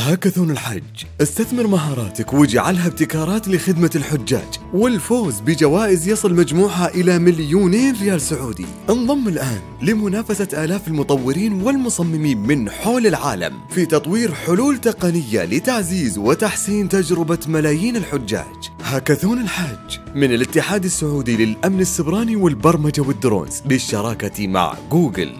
هاكاثون الحج. استثمر مهاراتك واجعلها ابتكارات لخدمة الحجاج. والفوز بجوائز يصل مجموعها إلى مليونين ريال سعودي. انضم الآن لمنافسة آلاف المطورين والمصممين من حول العالم في تطوير حلول تقنية لتعزيز وتحسين تجربة ملايين الحجاج. هاكاثون الحج. من الاتحاد السعودي للأمن السبراني والبرمجة والدرونز. بالشراكة مع جوجل.